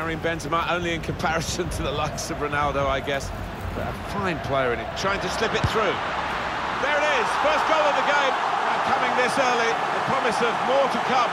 Karim Benzema only in comparison to the likes of Ronaldo, I guess. But a fine player in it, trying to slip it through. There it is, first goal of the game. And coming this early, the promise of more to come.